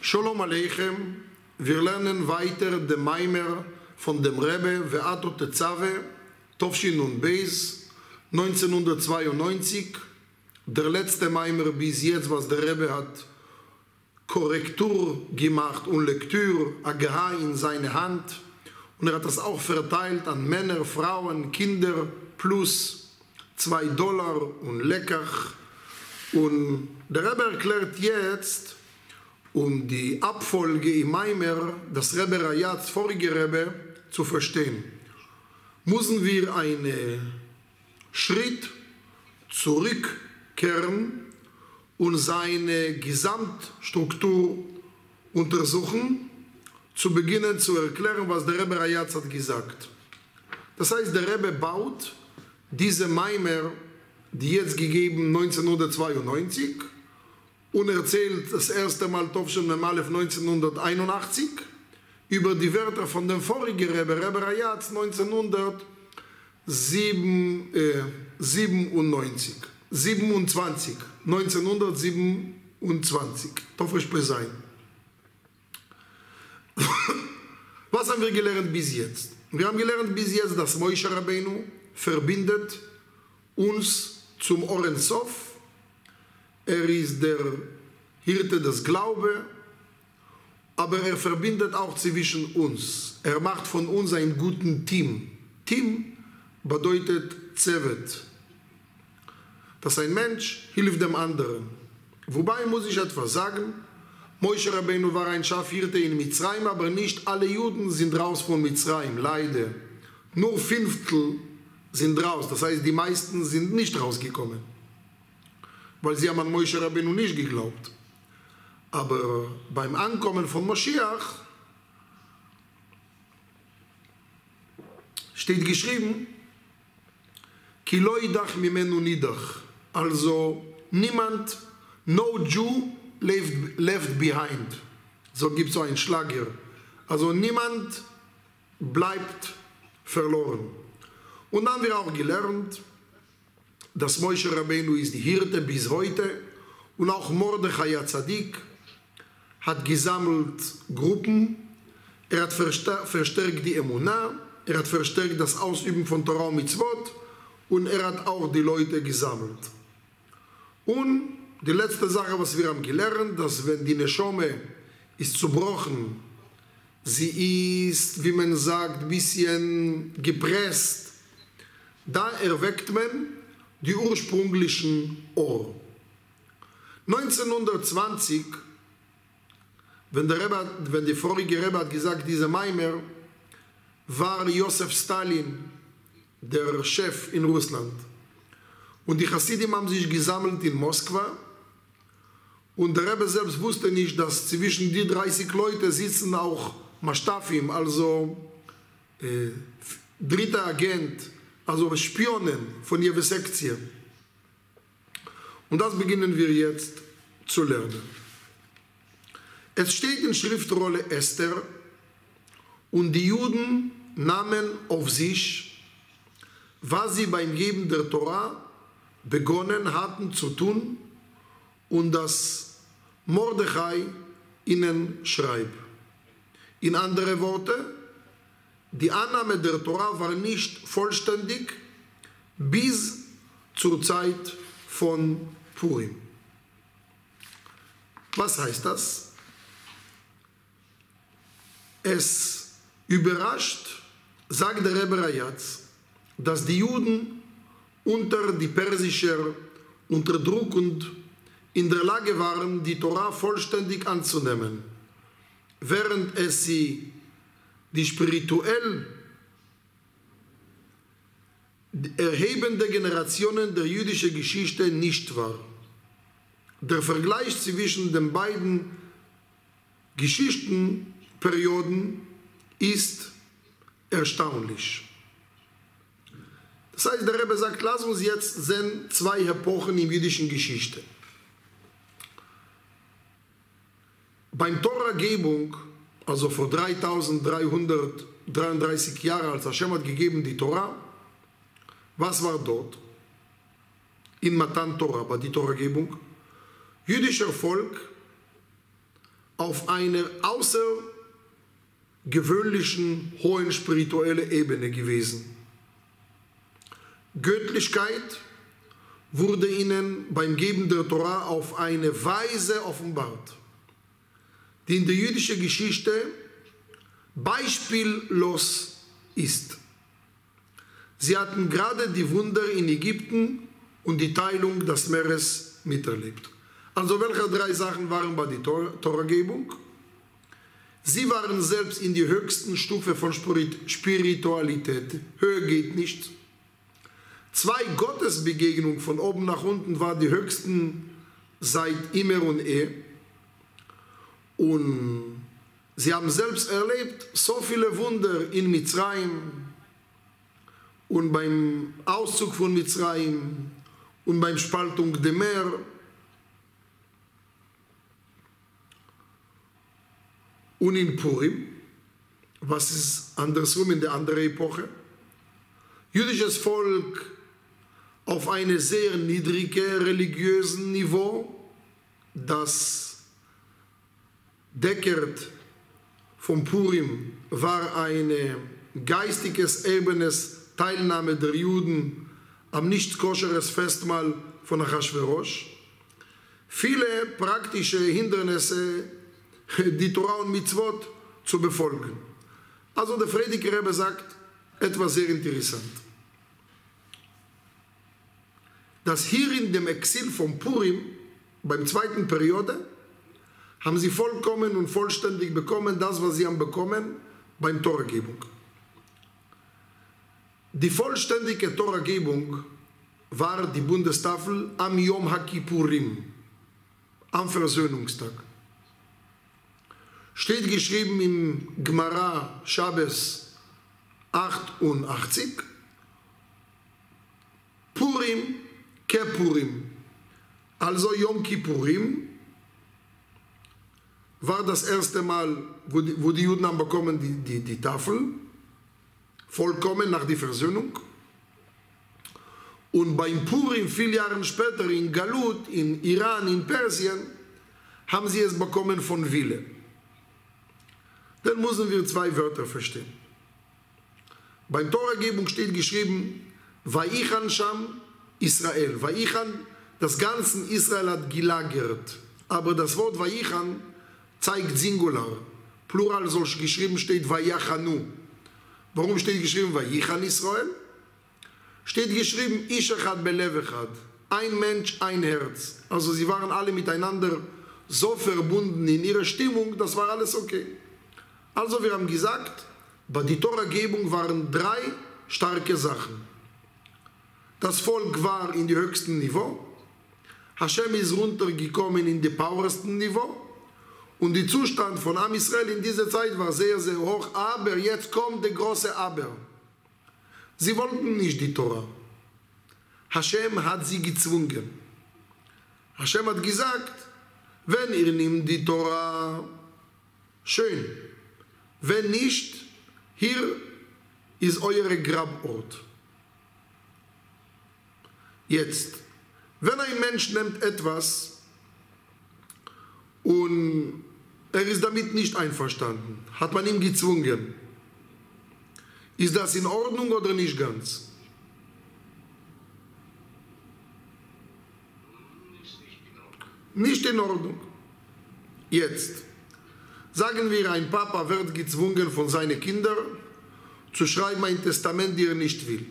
Shalom Aleichem, wir lernen weiter den Maimer von dem Rebbe Ve'ato Tetzave, Tovshin und Beis, 1992. Der letzte Maimer bis jetzt, was der Rebbe hat Korrektur gemacht und Lektür, Agaha in seine Hand. Und er hat das auch verteilt an Männer, Frauen, Kinder, plus zwei Dollar und Leckach. Und der Rebbe erklärt jetzt, um die Abfolge im Maimer, das Rebbe Rayatz, vorige Rebbe, zu verstehen, müssen wir einen Schritt zurückkehren und seine Gesamtstruktur untersuchen, zu beginnen zu erklären, was der Rebbe Rayatz hat gesagt. Das heißt, der Rebbe baut diese Maimer, die jetzt gegeben 1992, und erzählt das erste Mal Tovshen Memalef 1981 über die Wörter von dem vorigen Rebbe, Rebbe Rayatz 1997, 27, 1927, Tofresh Pesain. Was haben wir gelernt bis jetzt? Wir haben gelernt bis jetzt, dass Moshe Rabbeinu verbindet uns zum Oren Sof er ist der Hirte des Glaube, aber er verbindet auch zwischen uns. Er macht von uns ein guten Team. Team bedeutet Zevet. Dass ein Mensch hilft dem anderen. Wobei muss ich etwas sagen, Moshe Rabbeinu war ein Schafhirte in Mitzrayim, aber nicht alle Juden sind raus von Mitzrayim, leider. Nur Fünftel sind raus, das heißt, die meisten sind nicht rausgekommen. Weil sie haben an Moshe Rabbeinu nicht geglaubt. Aber beim Ankommen von Moschiach steht geschrieben, ki lo idach mimenu nidach. Also niemand, no Jew left, left behind. So gibt es so einen Schlager. Also niemand bleibt verloren. Und dann haben wir auch gelernt, dass Moshe Rabbeinu ist die Hirte bis heute. Und auch Mordechai Zadik hat gesammelt Gruppen, er hat verstärkt die Emunah, er hat verstärkt das Ausüben von Torah und Mitzvot. Und er hat auch die Leute gesammelt. Und die letzte Sache, was wir haben gelernt, dass wenn die Neshome ist zerbrochen, sie ist, wie man sagt, ein bisschen gepresst, da erweckt man die ursprünglichen Ohr. 1920, wenn, der Rebbe, wenn die vorige Rebbe hat gesagt, diese Maimer, war Josef Stalin der Chef in Russland. Und die Hasidim haben sich gesammelt in Moskwa. Und der Rebbe selbst wusste nicht, dass zwischen die 30 Leute sitzen auch Mashtafim, also äh, dritter Agent, also Spionen von ihrer Sektie. Und das beginnen wir jetzt zu lernen. Es steht in Schriftrolle Esther, und die Juden nahmen auf sich, was sie beim Geben der Torah begonnen hatten zu tun und das Mordechai ihnen schreibt. In andere Worte, die Annahme der Torah war nicht vollständig bis zur Zeit von Purim. Was heißt das? Es überrascht, sagt der Rebbe Rayatz, dass die Juden unter die persische Unterdrückung in der Lage waren, die Torah vollständig anzunehmen, während es sie die spirituell erhebende Generationen der jüdischen Geschichte nicht war. Der Vergleich zwischen den beiden Geschichtenperioden ist erstaunlich. Das heißt, der Rebbe sagt, lass uns jetzt sehen zwei Epochen in jüdischen Geschichte. Beim Torahgebung also vor 3333 Jahren, als Hashem hat gegeben die Torah, was war dort? In Matan Torah, bei die Torahgebung. Jüdischer Volk auf einer außergewöhnlichen hohen spirituellen Ebene gewesen. Göttlichkeit wurde ihnen beim Geben der Torah auf eine Weise offenbart, die in der jüdischen Geschichte beispiellos ist. Sie hatten gerade die Wunder in Ägypten und die Teilung des Meeres miterlebt. Also welche drei Sachen waren bei der Torahgebung? Sie waren selbst in die höchsten Stufe von Spiritualität. Höher geht nicht. Zwei Gottesbegegnungen von oben nach unten waren die höchsten seit immer und eh. Und sie haben selbst erlebt so viele Wunder in Mitzrayim und beim Auszug von Mitzrayim und beim Spaltung der Meer. Und in Purim, was ist andersrum in der anderen Epoche? Jüdisches Volk auf einem sehr niedrigen religiösen Niveau, das Deckert von Purim war eine geistiges Ebenes Teilnahme der Juden am nicht koscheres Festmahl von Achashverosh. Viele praktische Hindernisse, die Torah und Mitzvot zu befolgen. Also der Friedrich Rebbe sagt etwas sehr interessant. dass hier in dem Exil von Purim, beim zweiten Periode, haben sie vollkommen und vollständig bekommen, das, was sie haben bekommen beim Torahgebung. Die vollständige Torahgebung war die Bundestafel am Yom HaKippurim, am Versöhnungstag. Steht geschrieben im Gemara Shabbos 88, Purim Keppurim, also Yom Kippurim, war das erste Mal, wo die, wo die Juden haben bekommen die, die, die Tafel, vollkommen nach der Versöhnung. Und beim Purim, viele Jahre später, in Galut, in Iran, in Persien, haben sie es bekommen von Wille. Dann müssen wir zwei Wörter verstehen. Beim Torahgebung steht geschrieben, Vaichan Sham Israel. Vaichan, das ganze Israel hat gelagert. Aber das Wort Vaichan zeigt Singular. Plural soll geschrieben steht Vaichanu. Warum steht geschrieben Vaichan Israel? Steht geschrieben Ishachad Belevechad. Ein Mensch, ein Herz. Also sie waren alle miteinander so verbunden in ihrer Stimmung, das war alles okay. Also wir haben gesagt, bei der Torahgebung waren drei starke Sachen. Das Volk war in die höchsten Niveau. Hashem ist runtergekommen in die powersten Niveau. Und der Zustand von Am Israel in dieser Zeit war sehr, sehr hoch. Aber jetzt kommt der große Aber. Sie wollten nicht die Torah. Hashem hat sie gezwungen. Hashem hat gesagt, wenn ihr nehmt die Torah, schön. Wenn nicht, hier ist euer Grabort. Jetzt, wenn ein Mensch nimmt etwas und er ist damit nicht einverstanden, hat man ihn gezwungen, ist das in Ordnung oder nicht ganz? Nicht in Ordnung. Jetzt, sagen wir, ein Papa wird gezwungen von seinen Kindern zu schreiben ein Testament, die er nicht will.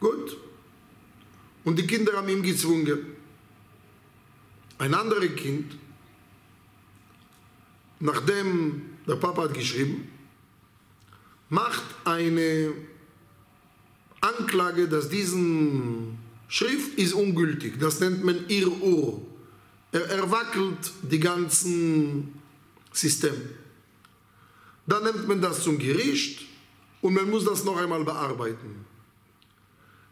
Gut, und die Kinder haben ihn gezwungen. Ein anderes Kind, nachdem der Papa hat geschrieben, macht eine Anklage, dass diesen Schrift ist ungültig. Das nennt man Irrur. Er erwackelt die ganzen System. Dann nimmt man das zum Gericht und man muss das noch einmal bearbeiten.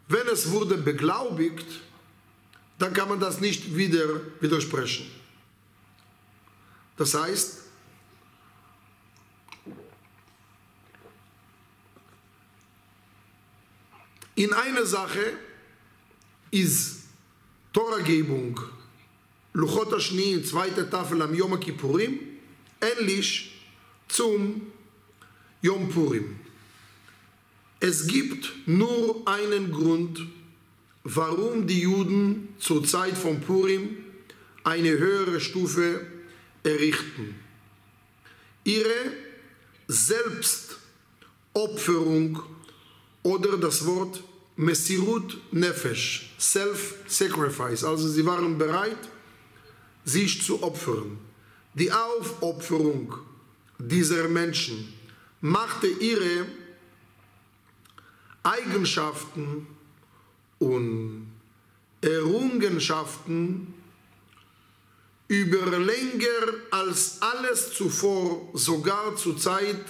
Wenn es wurde beglaubigt, dann kann man das nicht wieder widersprechen. Das heißt, in einer Sache ist Toragebung Luchot Ashni, zweite Tafel am Yom Kippurim, ähnlich zum Yom Purim. Es gibt nur einen Grund, warum die Juden zur Zeit von Purim eine höhere Stufe errichten. Ihre Selbstopferung oder das Wort Mesirut Nefesh, Self-Sacrifice. Also sie waren bereit, sich zu opfern. Die Aufopferung dieser Menschen machte ihre Eigenschaften und Errungenschaften über länger als alles zuvor, sogar zur Zeit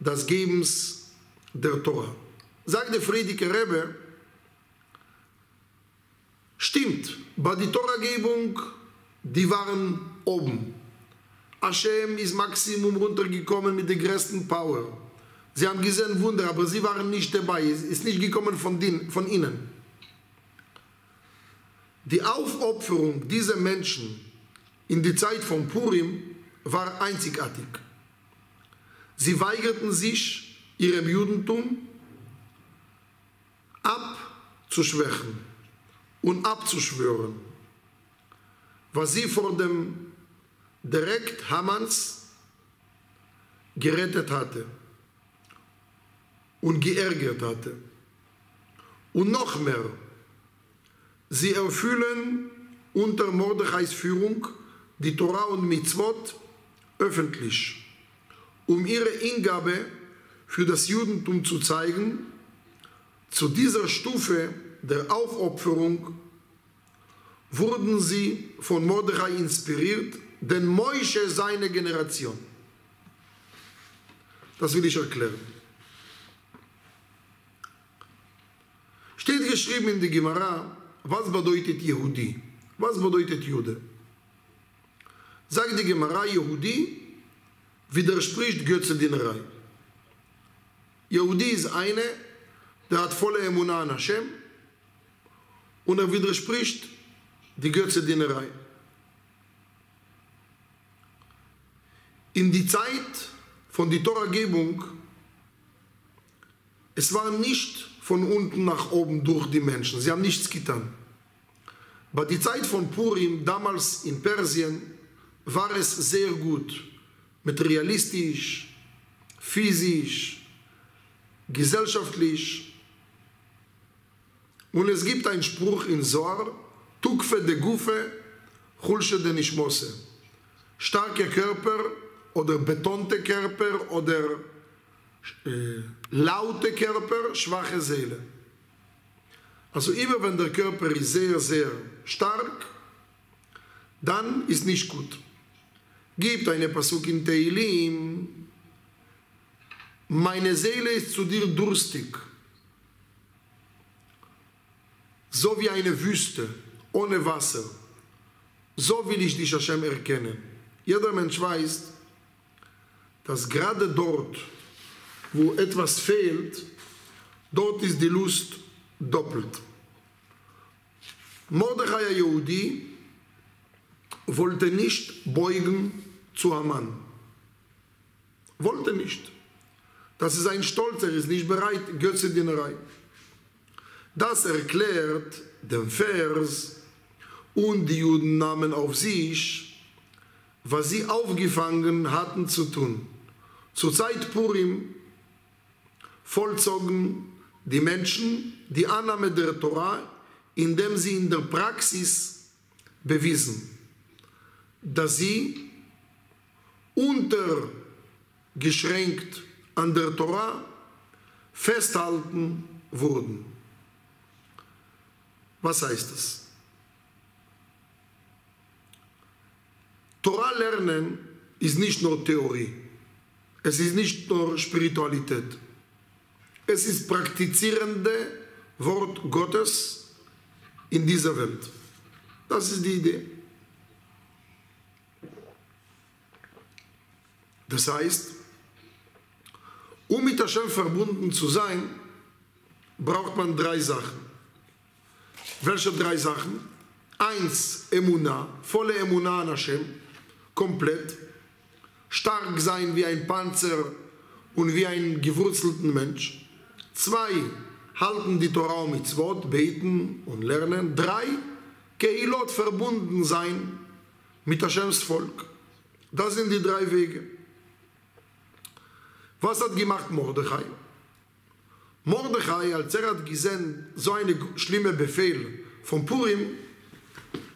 des Gebens der Tora. Sagt der Friedrike Rebbe, stimmt, bei der Toragebung, die waren oben. Hashem ist Maximum runtergekommen mit der größten Power. Sie haben gesehen Wunder, aber sie waren nicht dabei. Es ist nicht gekommen von, den, von ihnen. Die Aufopferung dieser Menschen in der Zeit von Purim war einzigartig. Sie weigerten sich, ihrem Judentum abzuschwächen und abzuschwören, was sie vor dem direkt Hamans gerettet hatte und geärgert hatte. Und noch mehr, sie erfüllen unter Mordechais Führung die Torah und Mitzvot öffentlich, um ihre Ingabe für das Judentum zu zeigen. Zu dieser Stufe der Aufopferung wurden sie von Mordechai inspiriert, denn Moishe seine Generation. Das will ich erklären. Steht geschrieben in der Gemara, was bedeutet Yehudi? Was bedeutet Jude? Sagt die Gemara, Yehudi widerspricht Götzendienerei. Yehudi ist eine, der hat volle Emunah an Hashem und er widerspricht die Götzendienerei. In die Zeit von der Toragebung, es war nicht von unten nach oben durch die Menschen. Sie haben nichts getan. Aber die Zeit von Purim, damals in Persien, war es sehr gut, materialistisch, physisch, gesellschaftlich. Und es gibt einen Spruch in Zohar, Tukfe de Gufe, Chulsche de Nishmose. Starke Körper oder betonte Körper oder äh, laute Körper, schwache Seele. Also immer wenn der Körper ist sehr, sehr stark, dann ist nicht gut. Gibt eine Pasuk in Teilim, meine Seele ist zu dir durstig, so wie eine Wüste, ohne Wasser. So will ich dich, Hashem, erkennen. Jeder Mensch weiß, dass gerade dort, wo etwas fehlt, dort ist die Lust doppelt. Mordechai Yehudi wollte nicht beugen zu Haman. Wollte nicht. Das ist ein Stolz, er ist nicht bereit, Götzedienerei. Das erklärt den Vers und die Juden nahmen auf sich, was sie aufgefangen hatten zu tun. Zur Zeit Purim vollzogen die Menschen die Annahme der Torah, indem sie in der Praxis bewiesen, dass sie untergeschränkt an der Torah festhalten wurden. Was heißt das? Torah lernen ist nicht nur Theorie. Es ist nicht nur Spiritualität. Es ist praktizierende Wort Gottes in dieser Welt. Das ist die Idee. Das heißt, um mit Hashem verbunden zu sein, braucht man drei Sachen. Welche drei Sachen? Eins, Emuna, volle Emuna an Hashem, komplett. Stark sein wie ein Panzer und wie ein gewurzelten Mensch. Zwei, halten die Torah und Mitzvot, beten und lernen. Drei, Keilot verbunden sein mit Hashems Volk. Das sind die drei Wege. Was hat gemacht Mordechai? Mordechai, als er hat gesehen, so eine schlimme Befehl von Purim,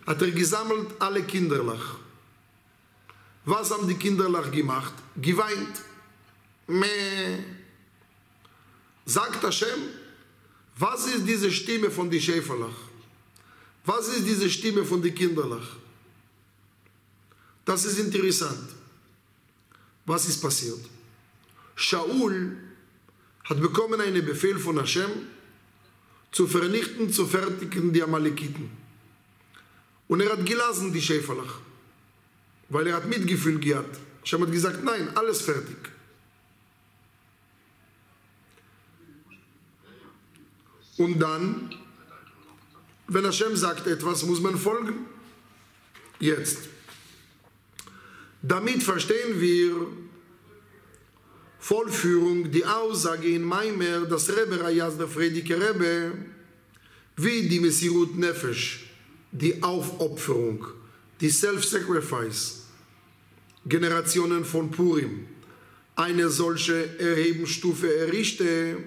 hat er gesammelt alle Kinderlach. Was haben die Kinderlach gemacht? Geweint. Meh. Sagt Hashem, was ist diese Stimme von die Schäferlach? Was ist diese Stimme von die Kinderlach? Das ist interessant. Was ist passiert? Shaul hat bekommen einen Befehl von Hashem, zu vernichten, zu fertigen die Amalekiten. Und er hat gelassen die Schäferlach, weil er hat Mitgefühl gehabt. Hashem hat gesagt, nein, alles fertig. Und dann, wenn Hashem sagt etwas, muss man folgen. Jetzt. Damit verstehen wir Vollführung, die Aussage in Maimer, dass Rebbe Rayaz, der Friedike Rebbe, wie die Messirut Nefesh, die Aufopferung, die Self-Sacrifice, Generationen von Purim, eine solche Erhebenstufe errichte,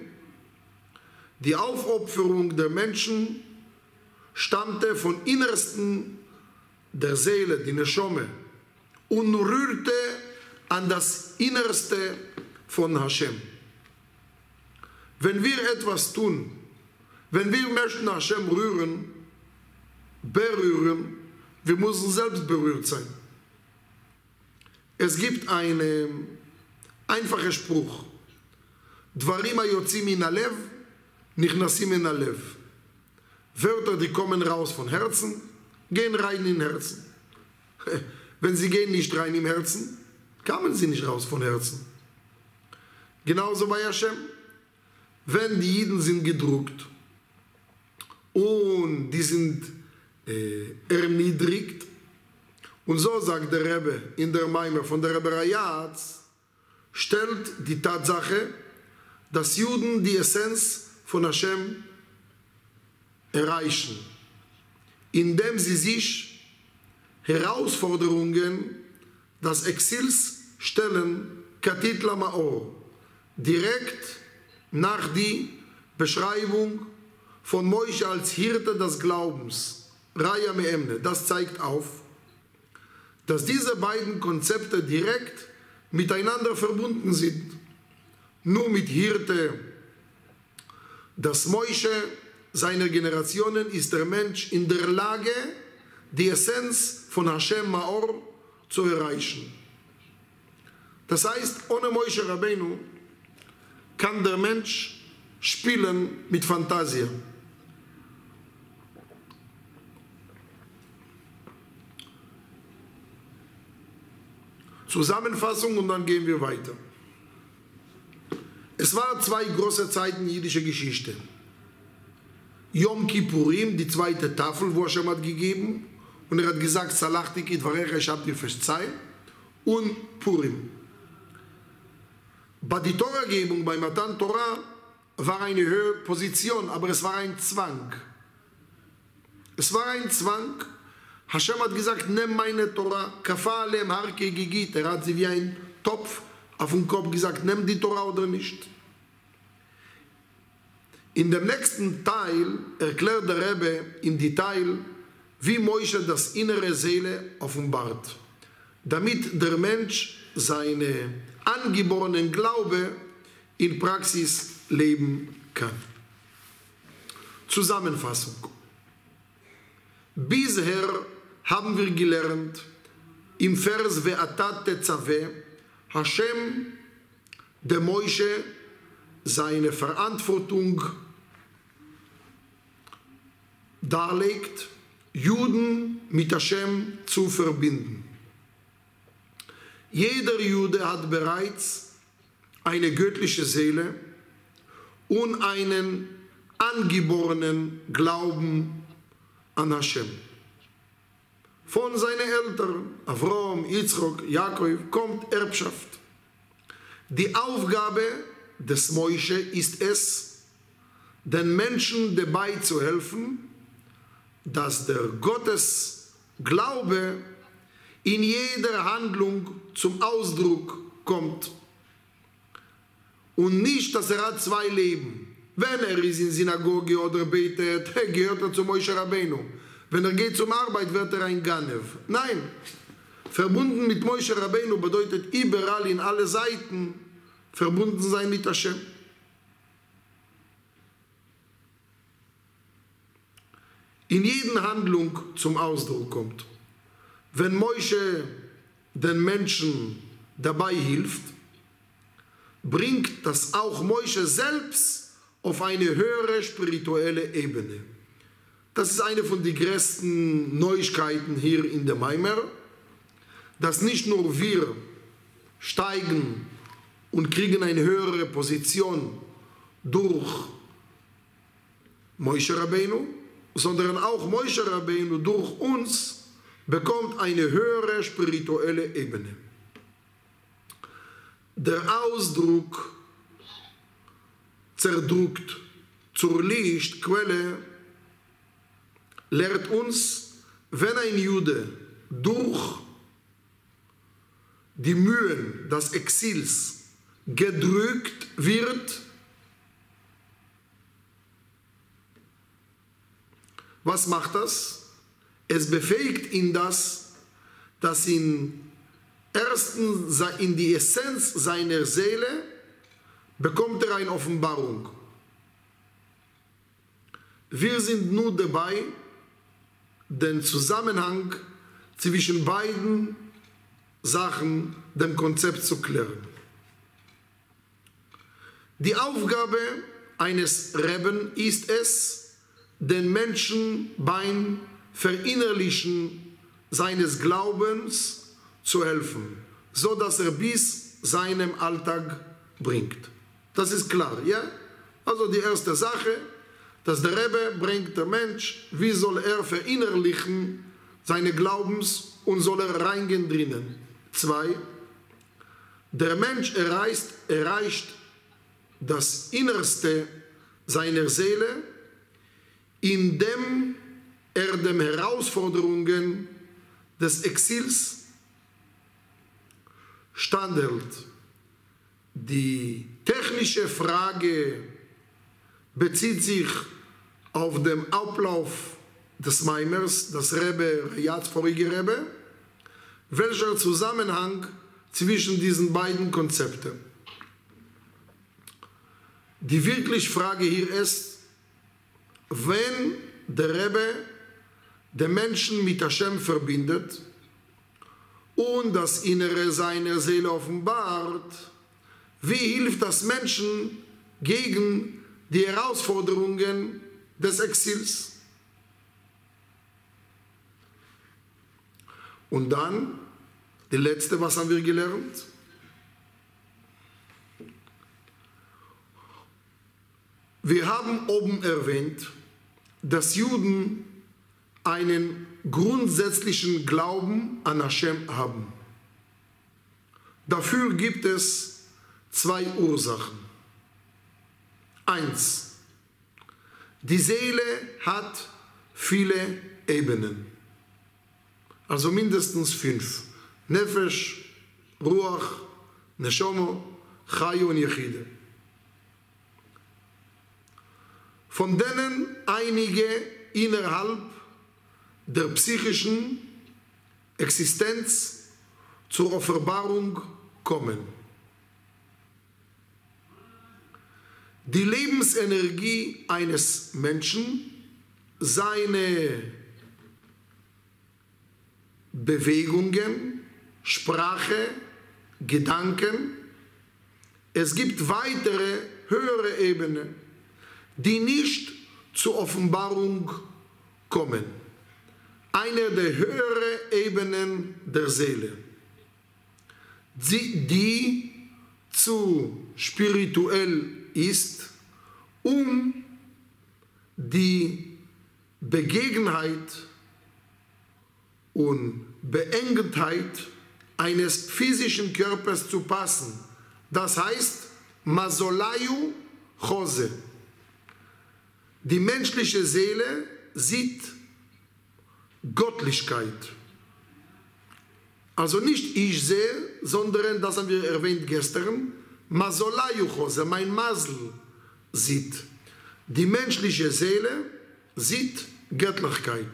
die Aufopferung der Menschen stammte von Innersten der Seele, die Neshome, und rührte an das Innerste von Hashem. Wenn wir etwas tun, wenn wir möchten Hashem rühren, berühren, wir müssen selbst berührt sein. Es gibt einen einfachen Spruch. Dvarim היוצאים מן הלב נכנסים מן הלב. Wörter, die kommen raus von Herzen, gehen rein in Herzen. Wenn sie gehen nicht rein im Herzen, kamen sie nicht raus von Herzen. Genauso bei Hashem. Wenn die Jiden sind gedruckt und die sind äh, erniedrigt, und so sagt der Rebbe in der Maimer von der Rebbe Rayatz, stellt die Tatsache, dass Juden die Essenz von Hashem erreichen, indem sie sich Herausforderungen des Exils stellen, Katitla Maor, direkt nach die Beschreibung von Moishe als Hirte des Glaubens, Raya Meemne. Das zeigt auf, dass diese beiden Konzepte direkt miteinander verbunden sind. Nur mit Hirte des Moishe seiner Generationen ist der Mensch in der Lage, die Essenz von Hashem Maor zu erreichen. Das heißt, ohne Moishe Rabbeinu kann der Mensch spielen mit Fantasie. Zusammenfassung und dann gehen wir weiter. Es waren zwei große Zeiten jüdischer Geschichte. Yom Kippurim, die zweite Tafel, wo Hashem hat gegeben, und er hat gesagt, Salachtik ich habe dir verzeiht, und Purim. Bei der Torahgebung, bei Matan Torah, war eine höhere Position, aber es war ein Zwang. Es war ein Zwang. Hashem hat gesagt, nimm meine Torah, kafa alem harke gigit. Er hat sie wie ein Topf auf den Kopf gesagt, nimm die Torah oder nicht. In dem nächsten Teil erklärt der Rebbe im Detail, wie Moshe das innere Seele offenbart, damit der Mensch seine angeborenen Glaube in Praxis leben kann. Zusammenfassung. Bisher haben wir gelernt im Vers Ve'atat Tetzaveh Hashem der Moshe seine Verantwortung darlegt, Juden mit Hashem zu verbinden. Jeder Jude hat bereits eine göttliche Seele und einen angeborenen Glauben an Hashem. von seinen Eltern, Avrom, Yitzchok, Jakob, kommt Erbschaft. Die Aufgabe des Moische ist es, den Menschen dabei zu helfen, dass der Gottes Glaube in jeder Handlung zum Ausdruck kommt. Und nicht, dass er hat zwei Leben. Wenn er ist in Synagoge oder betet, gehört er zu Moshe Rabbeinu. Wenn er geht zum Arbeit, wird er ein Ganev. Nein, verbunden mit Moshe Rabbeinu bedeutet überall in alle Seiten verbunden sein mit Hashem. In jeden Handlung zum Ausdruck kommt. Wenn Moshe den Menschen dabei hilft, bringt das auch Moshe selbst auf eine höhere spirituelle Ebene. Das ist eine von den größten Neuigkeiten hier in der Maimer, dass nicht nur wir steigen und kriegen eine höhere Position durch Moshe Rabbeinu, sondern auch Moshe Rabbeinu durch uns bekommt eine höhere spirituelle Ebene. Der Ausdruck zerdruckt zur Lichtquelle lehrt uns, wenn ein Jude durch die Mühen des Exils gedrückt wird, was macht das? Es befähigt ihn das, dass in ersten in die Essenz seiner Seele bekommt er eine Offenbarung. Wir sind nur dabei, den Zusammenhang zwischen beiden Sachen, dem Konzept zu klären. Die Aufgabe eines Reben ist es, den Menschen beim Verinnerlichen seines Glaubens zu helfen, so dass er bis seinem Alltag bringt. Das ist klar, ja? Also die erste Sache, dass der Rebbe bringt der Mensch, wie soll er verinnerlichen seine Glaubens und soll er reingehen drinnen. Zwei, der Mensch erreicht, erreicht das Innerste seiner Seele, indem er den Herausforderungen des Exils standhält. Die technische Frage bezieht sich auf den Ablauf des Meimers, das Rebbe, Riyadh vorige Rebbe, welcher Zusammenhang zwischen diesen beiden Konzepten. Die wirkliche Frage hier ist, wenn der Rebbe den Menschen mit Hashem verbindet und das Innere seiner Seele offenbart, wie hilft das Menschen gegen die Herausforderungen des Exils? Und dann, die letzte, was haben wir gelernt? Wir haben oben erwähnt, dass Juden einen grundsätzlichen Glauben an Hashem haben. Dafür gibt es zwei Ursachen. Eins, die Seele hat viele Ebenen, also mindestens fünf. Nefesh, Ruach, Neshomo, Chayu und Yechide. Von denen einige innerhalb der psychischen Existenz zur Offenbarung kommen. Die Lebensenergie eines Menschen, seine Bewegungen, Sprache, Gedanken, es gibt weitere höhere Ebenen, die nicht zur Offenbarung kommen. Eine der höheren Ebenen der Seele, die, die zu spirituell ist, um die Begegnheit und Beengtheit eines physischen Körpers zu passen. Das heißt, Masolayu Chose. Die menschliche Seele sieht Göttlichkeit. Also nicht ich sehe, sondern, das haben wir erwähnt gestern, Masolayu Chose, mein Masel sieht. Die menschliche Seele sieht Göttlichkeit.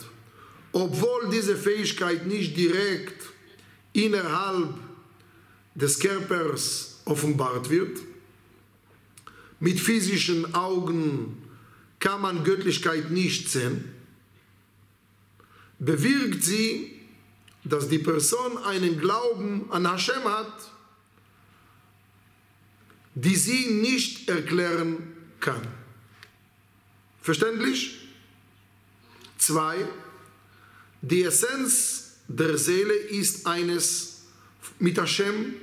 Obwohl diese Fähigkeit nicht direkt innerhalb des Körpers offenbart wird, mit physischen Augen kann man Göttlichkeit nicht sehen, bewirkt sie, dass die Person einen Glauben an Hashem hat, die sie nicht erklären kann. Verständlich? Zwei, die Essenz der Seele ist eines mit Hashem,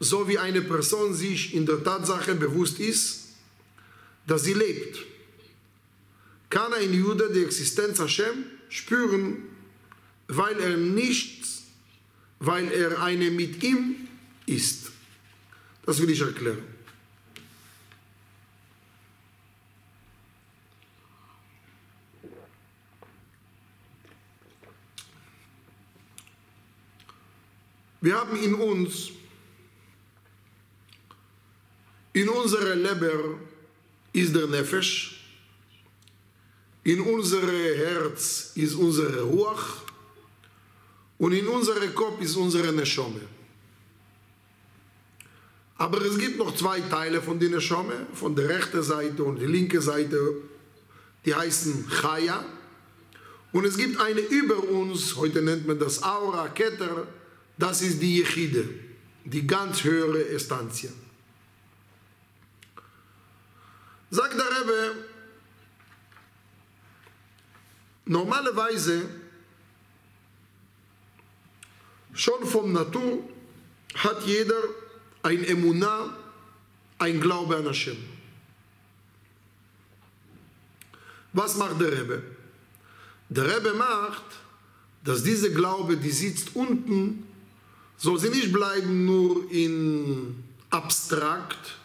so wie eine Person sich in der Tatsache bewusst ist, dass sie lebt. Kann ein Jude die Existenz Hashem spüren, weil er nicht, weil er eine mit ihm ist. Das will ich erklären. Wir haben in uns, in unserer Leber ist der Nefesh, in unserem Herz ist unsere Ruach und in unserem Kopf ist unsere Neshome. Aber es gibt noch zwei Teile von der Neshome, von der rechten Seite und der linken Seite, die heißen Chaya. Und es gibt eine über uns, heute nennt man das Aura, Keter, das ist die Yechide, die ganz höhere Instanz. Sagt der Rebbe, normalerweise, schon vom Natur, hat jeder ein Emunah, ein Glaube an Hashem. Was macht der Rebbe? Der Rebbe macht, dass diese Glaube, die sitzt unten, soll sie nicht bleiben nur in abstrakt,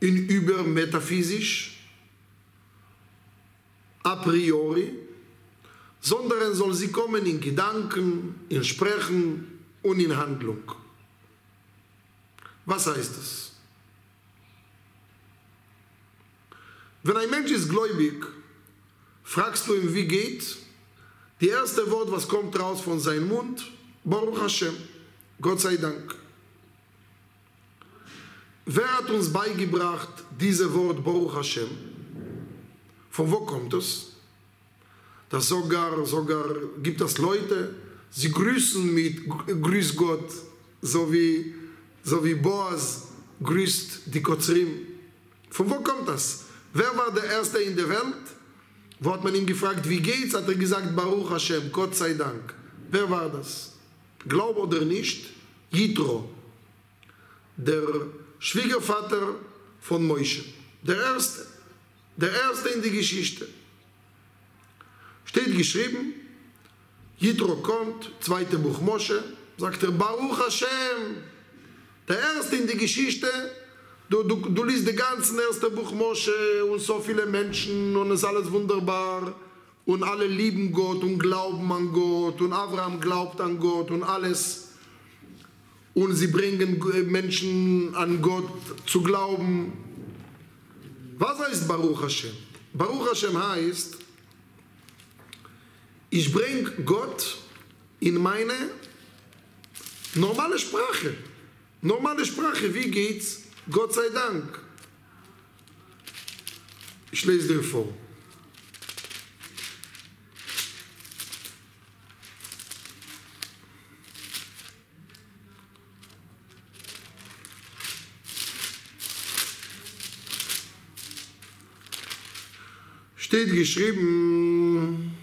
in übermetaphysisch, a priori, sondern soll sie kommen in Gedanken, in Sprechen und in Handlung. Was heißt das? Wenn ein Mensch ist gläubig, fragst du ihm, wie geht? Die erste Wort, was kommt raus von seinem Mund? Baruch Hashem. Gott sei Dank. Wer hat uns beigebracht, diese Wort Baruch Hashem? Von wo kommt es? Das sogar, sogar gibt es Leute, sie grüßen mit Grüß Gott, so wie, so wie Boaz grüßt die Kotzrim. Von wo kommt das? Wer war der Erste in der Welt? Wo hat man ihn gefragt, wie geht's? Hat er gesagt, Baruch Hashem, Gott sei Dank. Wer war das? Glaub oder nicht, Jitro, der Schwiegervater von Moishe, der Erste, der Erste in die Geschichte. Steht geschrieben, Jitro kommt, zweite Buch Moshe, sagt er, Baruch Hashem, der Erste in die Geschichte, du, du, du liest die ganzen erste Buch Moshe und so viele Menschen und es ist alles wunderbar und alle lieben Gott und glauben an Gott und Abraham glaubt an Gott und alles und sie bringen Menschen an Gott zu glauben. Was heißt Baruch Hashem? Baruch Hashem heißt, ich bringe Gott in meine normale Sprache. Normale Sprache, wie geht's? Gott sei Dank. Ich lese dir vor. steht geschrieben,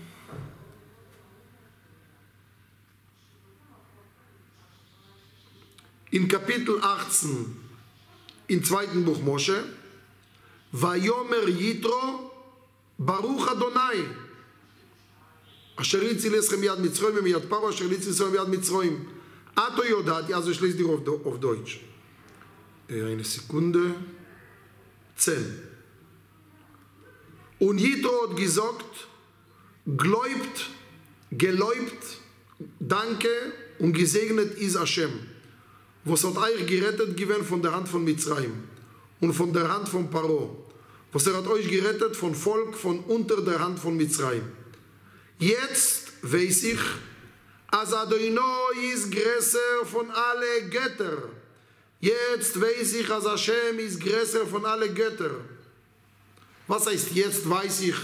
in Kapitel 18, im zweiten Buch Mosche, Vayomer Yitro Baruch Adonai. אשר הציל אתכם מיד מצרים ומיד פרעה אשר הציל אתכם מיד מצרים. אתו יודעת, also ich lese dir auf, auf Deutsch. Eine Sekunde. 10. Und Jitro hat gesagt, gläubt, geläubt, danke und gesegnet ist Hashem. Was hat euch gerettet gewesen von der Hand von Mitzrayim und von der Hand von Paro. Was er hat euch gerettet von Volk von unter der Hand von Mitzrayim. Jetzt weiß ich, als Adoino ist größer von alle Götter. Jetzt weiß ich, als Hashem ist größer von alle Götter. Was heißt jetzt weiß ich,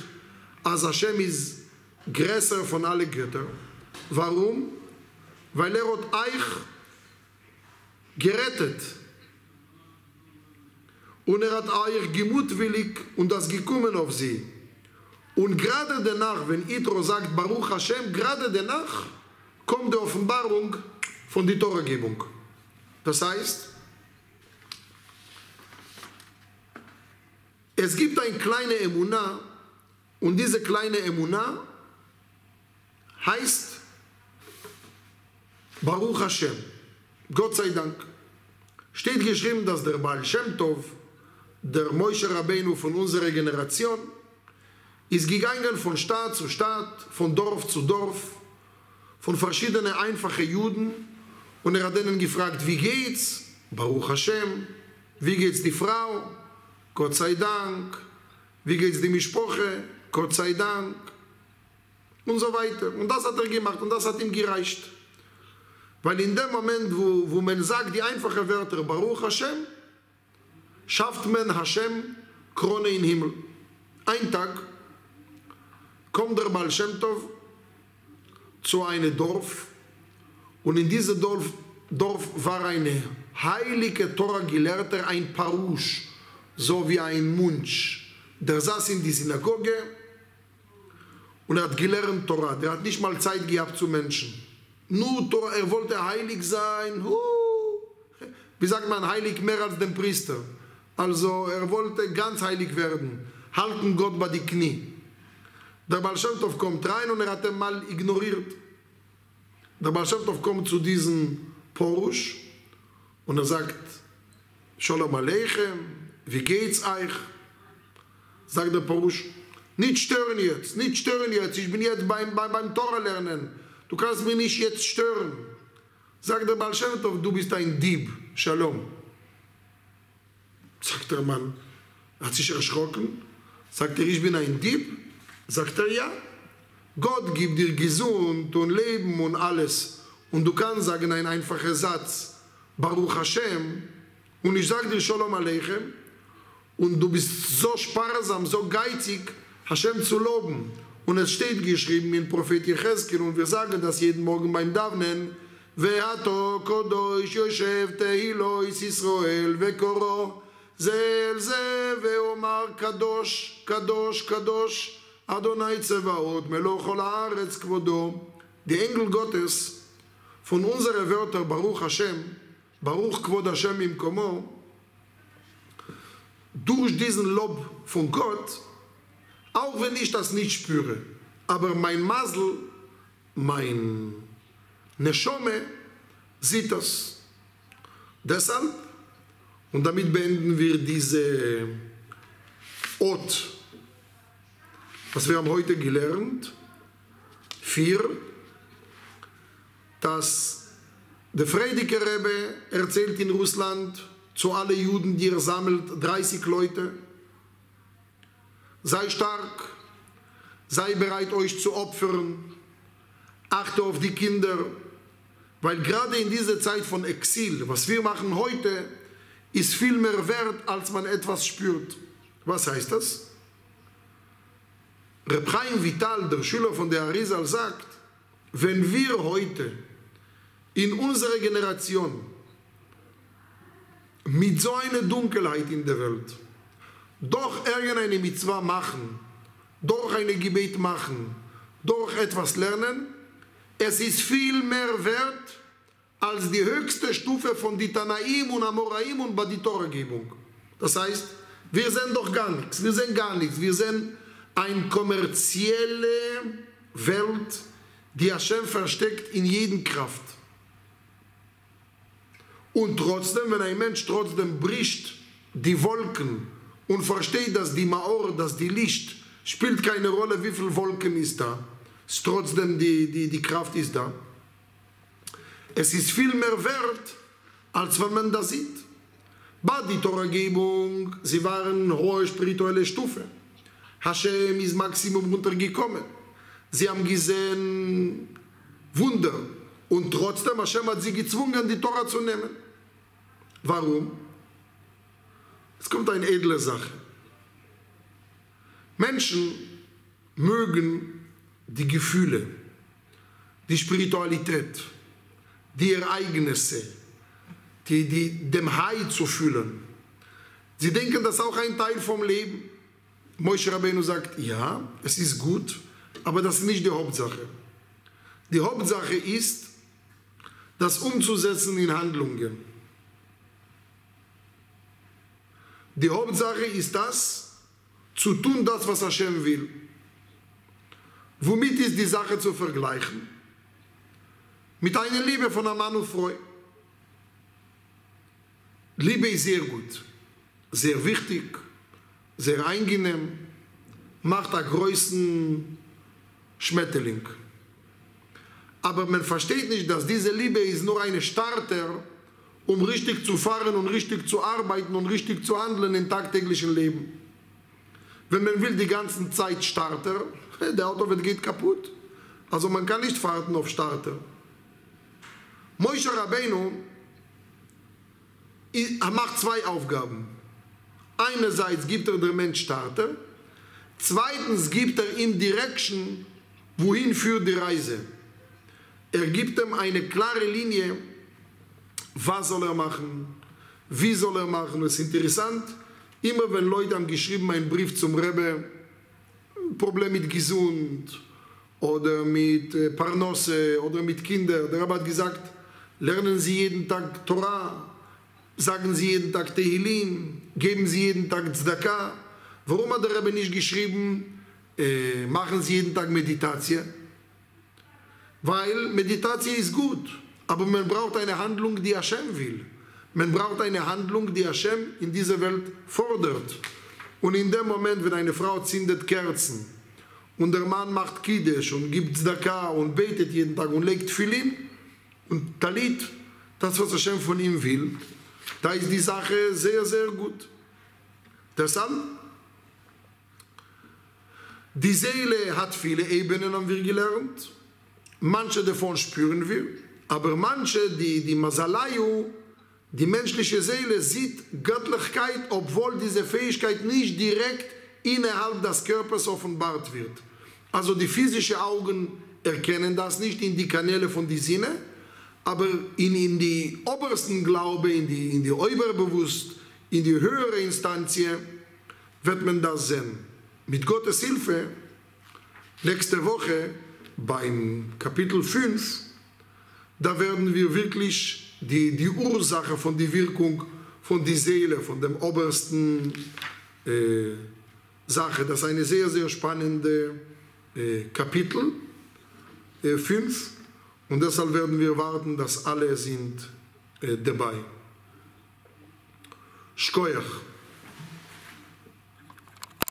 als Hashem ist größer von alle Götter? Warum? Weil er hat euch gerettet. Und er hat euch gemutwillig und das gekommen auf sie. Und gerade danach, wenn Itro sagt Baruch Hashem, gerade danach kommt die Offenbarung von der Toragebung. Das heißt, es gibt eine kleine Emunah und diese kleine Emunah heißt Baruch Hashem. Gott sei Dank. Steht geschrieben, dass der Baal Shem Tov, der Moshe Rabbeinu von unserer Generation, ist gegangen von Stadt zu Stadt, von Dorf zu Dorf, von verschiedenen einfachen Juden und er hat ihnen gefragt, wie geht's? Baruch Hashem. Wie geht's die Frau? Gott sei Dank. Wie geht's die Mischproche? Gott sei Dank. Und so weiter. Und das hat er gemacht und das hat ihm gereicht. Weil in dem Moment, wo, wo man sagt die einfachen Wörter Baruch Hashem, schafft man Hashem Krone in Himmel. Ein Tag kommt der Baal Shem Tov zu einem Dorf und in diesem Dorf, Dorf war eine heilige Tora Gelehrter, ein Parush, so wie ein Munch. Der saß in die Synagoge und hat gelernt Torah. Der hat nicht mal Zeit gehabt zu Menschen. Nur er wollte heilig sein. Wie sagt man, heilig mehr als den Priester. Also er wollte ganz heilig werden. Halten Gott bei die Knie. Der Baal kommt rein und er hat ihn mal ignoriert. Der Baal kommt zu diesem Porush und er sagt, Shalom Aleichem, wie geht's euch? Sagt der Porush, nicht stören jetzt, nicht stören jetzt, ich bin jetzt beim, beim, beim Torah lernen. Du kannst mich nicht jetzt stören. Sagt der Baal du bist ein Dieb, Shalom. Sagt der Mann, hat sich erschrocken, sagt er, ich bin ein Dieb? Sagt er, ja. Gott gibt dir gesund und Leben und alles. Und du kannst sagen einen einfachen Satz, Baruch Hashem, und ich sage dir Shalom Aleichem, und du bist so sparsam, so geizig, Hashem zu loben. Und es steht geschrieben in Prophet Jecheskel, und wir sagen das jeden Morgen beim Davnen, קודש יושב תהילו איס ישראל וקורו זה אל זה ואומר קדוש קדוש קדוש Adonai Zevaot, Melo Chol Haaretz Kvodo, die Engel Gottes von unseren Wörtern Baruch Hashem, Baruch Kvod Hashem im Komo, durch diesen Lob von Gott, auch wenn ich das nicht spüre, aber mein Masel, mein Neshome, sieht das. Deshalb, und damit beenden wir diese Ot, was wir haben heute gelernt, vier, dass der Friedrich Rebbe erzählt in Russland zu allen Juden, die er sammelt, 30 Leute, sei stark, sei bereit, euch zu opfern, achte auf die Kinder, weil gerade in dieser Zeit von Exil, was wir machen heute, ist viel mehr wert, als man etwas spürt. Was heißt das? Reb Chaim Vital, der Schüler von der Arizal, sagt, wenn wir heute in unserer Generation mit so einer Dunkelheit in der Welt doch irgendeine Mitzvah machen, durch ein Gebet machen, durch etwas lernen, es ist viel mehr wert als die höchste Stufe von die Tanaim und Amoraim und bei die Toregebung. Das heißt, wir sind doch gar nichts, wir sind gar nichts, wir sind ein kommerzielle Welt, die Hashem versteckt in jeden Kraft. Und trotzdem, wenn ein Mensch trotzdem bricht die Wolken und versteht, dass die Maor, dass die Licht, spielt keine Rolle, wie viel Wolken ist da, ist trotzdem die, die, die Kraft ist da. Es ist viel mehr wert, als wenn man das sieht. Bei die Torahgebung, sie waren hohe spirituelle Stufe. Hashem ist Maximum runtergekommen. Sie haben gesehen Wunder. Und trotzdem, Hashem hat sie gezwungen, die Torah zu nehmen. Warum? Es kommt eine edle Sache. Menschen mögen die Gefühle, die Spiritualität, die Ereignisse, die, die, dem Hai zu fühlen. Sie denken, das ist auch ein Teil vom Leben. Moshe Rabbeinu sagt, ja, es ist gut, aber das ist nicht die Hauptsache. Die Hauptsache ist, das umzusetzen in Handlungen. Die Hauptsache ist das, zu tun das, was Hashem will. Womit ist die Sache zu vergleichen? Mit einer Liebe von einem Mann und Frau. Liebe ist sehr gut, sehr wichtig, sehr angenehm, macht der größten Schmetterling. Aber man versteht nicht, dass diese Liebe ist nur eine Starter, um richtig zu fahren und richtig zu arbeiten und richtig zu handeln im tagtäglichen Leben. Wenn man will die ganze Zeit Starter, der Auto wird geht kaputt. Also man kann nicht fahren auf Starter. Moshe Rabbeinu macht zwei Aufgaben. Einerseits gibt er dem Mensch Starter, zweitens gibt er ihm Direction, wohin führt die Reise. Er gibt ihm eine klare Linie, was soll er machen, wie soll er machen. Es ist interessant, immer wenn Leute haben geschrieben einen Brief zum Rebbe, Problem mit Gesund oder mit äh, Parnosse oder mit Kindern, der Rebbe hat gesagt, lernen Sie jeden Tag Torah, sagen Sie jeden Tag Tehillim, geben Sie jeden Tag Tzedakah. Warum hat der Rebbe nicht geschrieben, äh, machen Sie jeden Tag Meditation? Weil Meditation ist gut, aber man braucht eine Handlung, die Hashem will. Man braucht eine Handlung, die Hashem in dieser Welt fordert. Und in dem Moment, wenn eine Frau zündet Kerzen und der Mann macht Kiddush und gibt Tzedakah und betet jeden Tag und legt Philin und Talit, das, was Hashem von ihm will, da ist die Sache sehr, sehr gut. Deshalb, die Seele hat viele Ebenen, haben wir gelernt. Manche davon spüren wir, aber manche, die, die Masalayu, die menschliche Seele sieht Göttlichkeit, obwohl diese Fähigkeit nicht direkt innerhalb des Körpers offenbart wird. Also die physischen Augen erkennen das nicht in die Kanäle von die Sinne, aber in, in die obersten Glaube, in die, in die Oberbewusst, in die höhere Instanz wird man das sehen. Mit Gottes Hilfe, nächste Woche beim Kapitel 5, da werden wir wirklich die, die Ursache von der Wirkung von der Seele, von dem obersten äh, Sache, das ist eine sehr, sehr spannende äh, Kapitel äh, 5. Und deshalb werden wir warten, dass alle sind äh, dabei. Shkoyach.